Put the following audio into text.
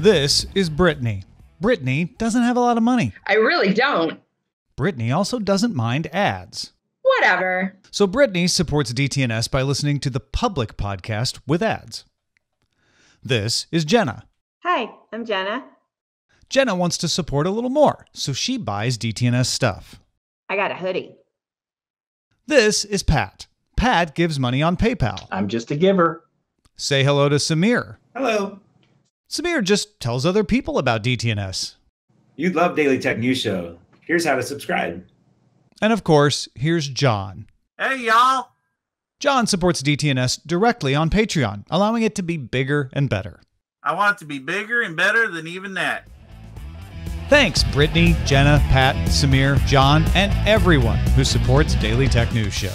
This is Brittany. Brittany doesn't have a lot of money. I really don't. Brittany also doesn't mind ads. Whatever. So Brittany supports DTNS by listening to the public podcast with ads. This is Jenna. Hi, I'm Jenna. Jenna wants to support a little more, so she buys DTNS stuff. I got a hoodie. This is Pat. Pat gives money on PayPal. I'm just a giver. Say hello to Samir. Hello. Samir just tells other people about DTNS. You'd love Daily Tech News Show. Here's how to subscribe. And of course, here's John. Hey, y'all. John supports DTNS directly on Patreon, allowing it to be bigger and better. I want it to be bigger and better than even that. Thanks, Brittany, Jenna, Pat, Samir, John, and everyone who supports Daily Tech News Show.